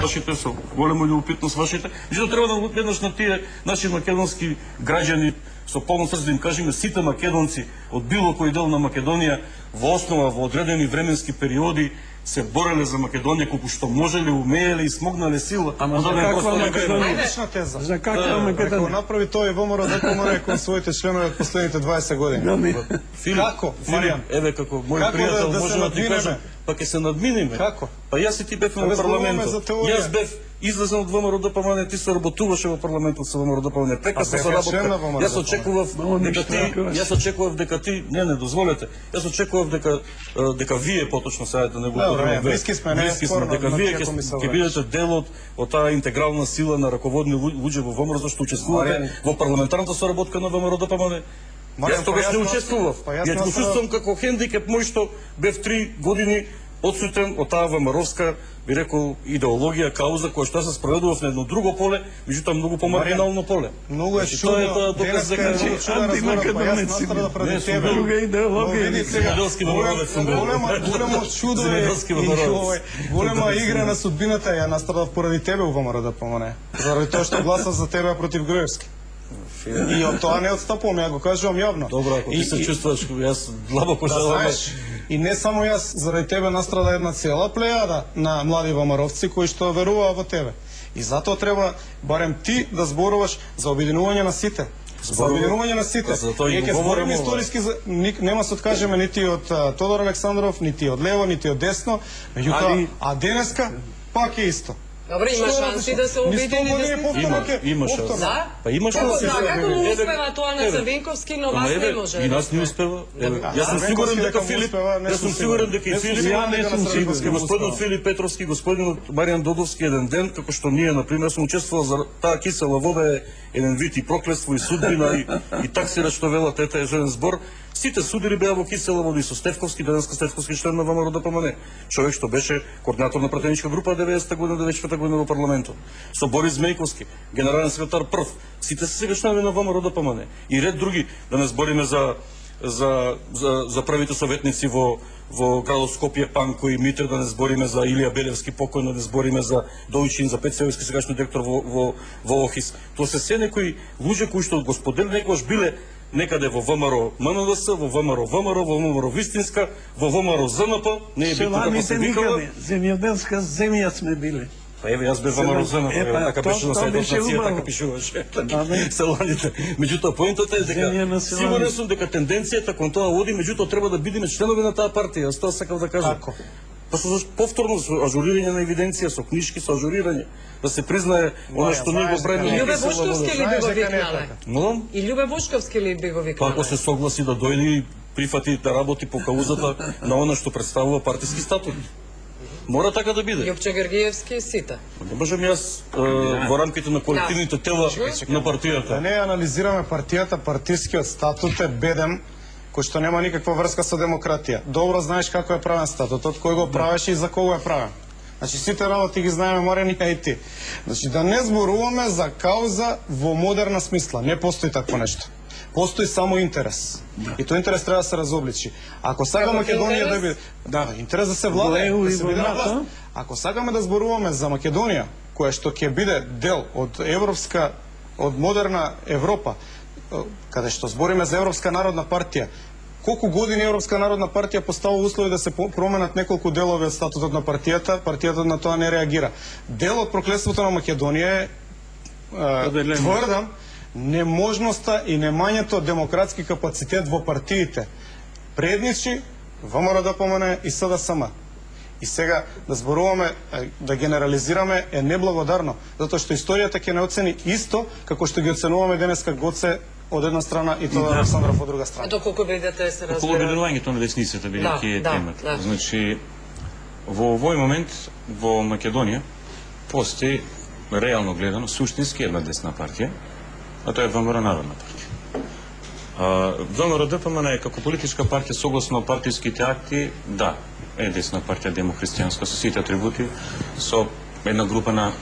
вашите со големо љубопитност вашите. Меѓутоа треба да веднаш на тие наши македонски граѓани со полно срце да им кажеме сите македонци од било кој дел на Македонија во основа во одредени временски периоди се бореле за Македонија колку што можеле, умееле и смогнале сила. Ама за да каква Македонија? теза. За каква Ако Македонија? направи тој ВМРО да помоне кон своите членови од последните 20 години. Како, Филип, Маријан? еве како мој Како да- пријател да може да ти кажам, па ќе се надминеме. Како? Па јас и ти бевме во парламентот. Јас бев излезен од ВМРО ДПМН, ти се работуваше во парламентот со ВМРО ДПМН. Бев се работа. Јас очекував дека ти, јас очекував дека ти, не, не дозволете. Јас очекував дека дека вие поточно сега да не го Добро, употребам е, ве. блиски сме, не Блиски сме, дека вие ќе бидете дел од од таа интегрална сила на раководни лу- луѓе во ВМРО зашто учествувате во парламентарната соработка на ВМРО ДПМН. Јас тогаш па не учествував. па јас Ја го чувствувам како хендикеп мој што бев три години одсутен од таа ВМРО-вска, би рекол, идеологија, кауза која што се спроведував на едно друго поле, меѓутоа многу помаргинално поле. Многу е Значи, тоа е чудно. тоа доказ дека е многу чуден разговор, јас антимакедонец си настрадав бил. преди Не, сум тебе. друга идеологија, Земјоделски голем- водоровец сум бил. Голема, големо чудо е голема игра на судбината ја настрадав поради тебе у ВМРО да помоне. Заради тоа што гласав за тебе против Груевски. И од тоа не отстапувам, ја го кажувам јавно. Добро, ако ти И- се чувствуваш, јас длабоко Да желам. И не само јас, заради тебе настрада една цела плејада на млади вамаровци кои што веруваа во тебе. И затоа треба барем ти да зборуваш за обединување на сите. За обединување на сите. Ние ќе збориме ова. историски за ник, нема се откажеме нити од Тодор Александров, нити од лево, нити од десно, меѓутоа Али- а денеска пак е исто. Добро, има шанси да се години десницата. повторно Има, има повторно. шанс. Да? Па има Како шанси. да, како му Еве, успева тоа на еве. Црвенковски, но вас не може. И нас не успева. Јас сум сигурен дека Филип, јас сум сигурен дека и Филип, сигурен Господинот. Филип Петровски, господинот Маријан Додовски еден ден, како што ние, например, сум учествувал за таа кисела вода е еден вид и проклество и судбина и, и таксира што велат ета е збор. Сите судири беа во кисела вода и со Стефковски, денеска Стефковски член на ВМРО ДПМН. Човек што беше координатор на пратеничка група 90-та година, 94-та година во парламентот. Со Борис Мејковски, генерален секретар прв. Сите се сега членови на ВМРО ДПМН. И ред други, да не збориме за за, за, за првите советници во, во градот Скопје, Панко и Митр, да не збориме за Илија Белевски покојно, да не збориме за Дојчин, за Пецевски, сегашно директор во, во, во Охис. Тоа се се некои луѓе кои што го споделиле некогаш биле некаде во ВМРО МНДС, во ВМРО ВМРО, во ВМРО Вистинска, во ВМРО ЗНП, не е битно како се никаде, земјоделска земја сме биле. Па еве јас бев во ВМРО ЗНП, Е, па, така беше на беше нација, убаво. така пишуваше. Да, бе. Селаните. Меѓутоа поентата е дека на сигурен сум дека тенденцијата кон тоа оди, меѓутоа треба да бидеме членови на таа партија. Јас тоа сакав да кажам. Па со повторно со ажурирање на евиденција, со книжки, со ажурирање, да се признае она што ние го правиме. Љубе Бошковски ли би го викнале? така. Молам? И Љубе Бошковски ли би го Па викнале? ако се согласи да дојде и прифати да работи по каузата на она што представува партиски статут. Мора така да биде. Јопче Гергиевски и сите. Не можам јас е, во рамките на колективните тела на Да партијата. не анализираме партијата, партискиот статут е беден, кој што нема никаква врска со демократија. Добро знаеш како е правен статутот, кој го правеше и за кого е правен. Значи сите работи ги знаеме Марени а и ти. Значи да не зборуваме за кауза во модерна смисла. Не постои такво нешто. Постои само интерес. И тој интерес треба да се разобличи. Ако сака Македонија да биде да, интерес да се ЕУ да се биде на власт. Ако сакаме да зборуваме за Македонија, која што ќе биде дел од европска од модерна Европа, каде што збориме за Европска народна партија, колку години Европска народна партија поставува услови да се променат неколку делови од статутот на партијата, партијата на тоа не реагира. Дел од проклетството на Македонија е е, тврдам неможноста и немањето демократски капацитет во партиите. Предничи, ВМРО да помене и СДСМ. И сега да зборуваме, да генерализираме е неблагодарно, затоа што историјата ќе не оцени исто како што ги оценуваме денеска Гоце од една страна и тоа Александров од друга А страна. доколку бидете се Околу разбира? обединувањето на десницата, бидејќи е Да, да, темата. да. Значи, во овој момент во Македонија постои реално гледано суштински една десна партија, а тоа е ВМРО Народна партија. А, ВМРО ДПМН е како политичка партија согласно партиските акти, да, е десна партија демохристијанска со сите атрибути, со една група на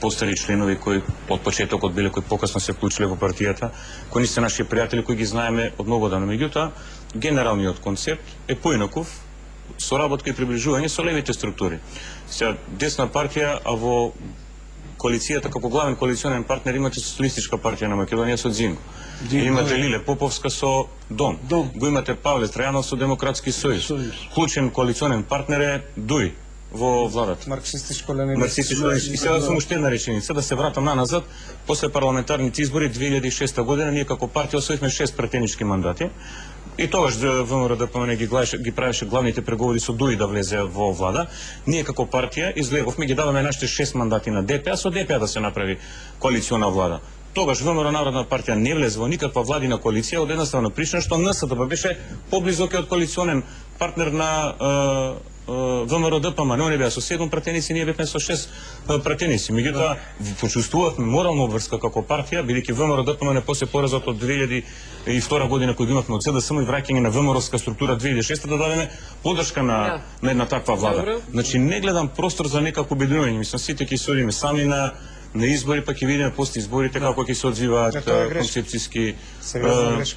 постари членови кои од почетокот биле кои покасно се вклучиле во партијата, кои не се наши пријатели кои ги знаеме од многу дана. Меѓутоа, генералниот концепт е поинаков соработка и приближување со левите структури. Сега десна партија, а во коалицијата како главен коалиционен партнер имате Социјалистичка партија на Македонија со Дзинго. Имате Лиле Поповска со Дом. Дом. Го имате Павле Трајанов со Демократски. Сојуз. Клучен коалиционен партнер е Дуј во владата. Марксистичко ленинистичко. И сега само уште една реченица да се вратам на назад после парламентарните избори 2006 година ние како партија освоивме шест претенички мандати и тогаш ВМРО ДПМН ги, главеше, ги правеше главните преговори со ДУИ да влезе во влада. Ние како партија излеговме ги даваме нашите шест мандати на ДПА со ДПА да се направи коалициона влада. Тогаш ВМРО Народна партија не влезе во никаква владина коалиција од едноставна причина што НСДП беше поблизок од коалиционен партнер на ВМРО ДПМН, они беа со 7 пратеници, ние бевме со 6 е, пратеници. Меѓутоа, почувствувавме морална обврска како партија, бидејќи ВМРО ДПМН после поразот од 2002 година кој го имавме од СДСМ и враќање на ВМРО-ска структура 2006 да дадеме подршка на, Да. на една таква влада. Добро. Значи не гледам простор за некако обединување, мислам сите ќе се одиме сами на на избори, па ќе видиме после изборите како ќе се одвиваат грешка. концепцијски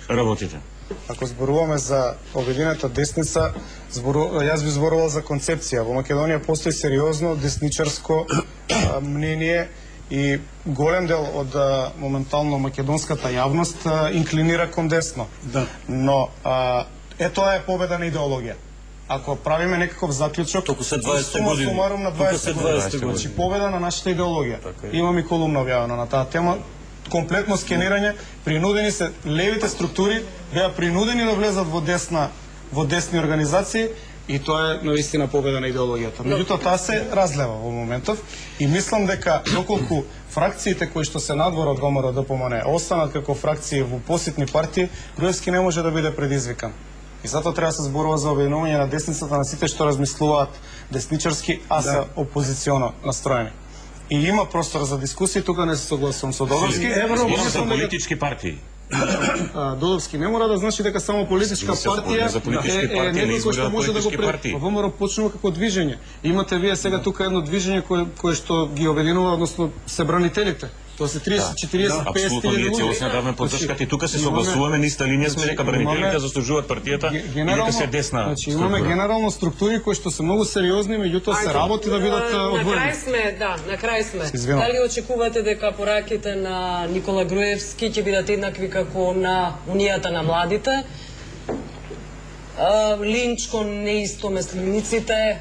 работите. Ако зборуваме за обединета десница, збору... јас би зборувал за концепција. Во Македонија постои сериозно десничарско а, мнение и голем дел од а, моментално македонската јавност а, инклинира кон десно. Да. Но а, е тоа е победа на идеологија. Ако правиме некаков заклучок, Толку се 20 сума години. сумарум на Толку 20 се години. 20 години. Значи победа на нашата идеологија. Така. Имам и колумна објавена на таа тема. Комплетно скенирање, принудени се левите структури беа принудени да влезат во десна во десни организации и тоа е наистина победа на идеологијата. Меѓутоа таа се разлева во моментов и мислам дека доколку фракциите кои што се надвор од ВМРО ДПМН останат како фракции во поситни партии, Груевски не може да биде предизвикан. И затоа треба да се зборува за обединување на десницата на сите што размислуваат десничарски, а се опозиционо настроени. И има простор за дискусии, тука не се согласувам со Додовски. Евро- за политички партии. Додовски не мора да значи дека само политичка Се партија за политички е, е партии, не некој што може да го политички пред... партии. ВМРО почнува како движење. Имате вие сега тука едно движење кое, кое што ги обединува, односно себранителите. Тоа се 30, 40, 50 Апсолутно ние целосно даваме поддршката и тука се Значи, согласуваме на иста линија сме дека бранителите имаме- заслужуваат партијата и дека се десна Значи имаме структура. генерално структури кои што се многу сериозни, меѓутоа се работи да бидат А, На одвоени. крај сме, да, на крај сме. Дали очекувате дека пораките на Никола Груевски ќе бидат еднакви како на Унијата на младите? А, линч кон неистомеслениците,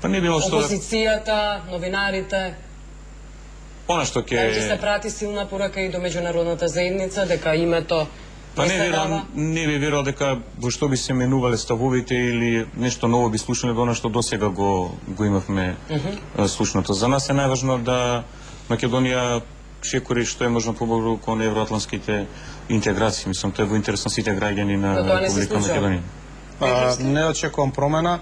Па не било што да- опозицијата, новинарите? Она што ќе се ќе прати силна порака и до меѓународната заедница дека името Па не се верувам, не би верувал дека во што би се менувале ставовите или нешто ново би слушнале до она што досега го го имавме е, слушнато. За нас е најважно да Македонија шекори што е можно побрзо кон евроатланските интеграции. Мислам тоа е во интерес на сите граѓани на се Република. Македонија. А, не очекувам промена.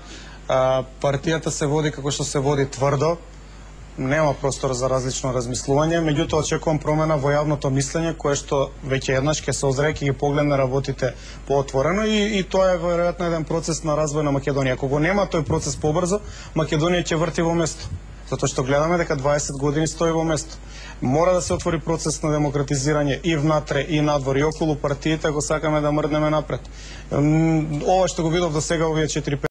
А, партијата се води како што се води тврдо. Нема простор за различно размислување, меѓутоа очекувам промена во јавното мислење кое што веќе еднаш ќе се озре ќе ги погледне работите поотворено и, и тоа е веројатно еден процес на развој на Македонија. Ако го нема тој процес побрзо, Македонија ќе врти во место. Затоа што гледаме дека 20 години стои во место. Мора да се отвори процес на демократизирање и внатре и надвор и околу партиите ако сакаме да мрднеме напред. Ова што го видов до сега овие 4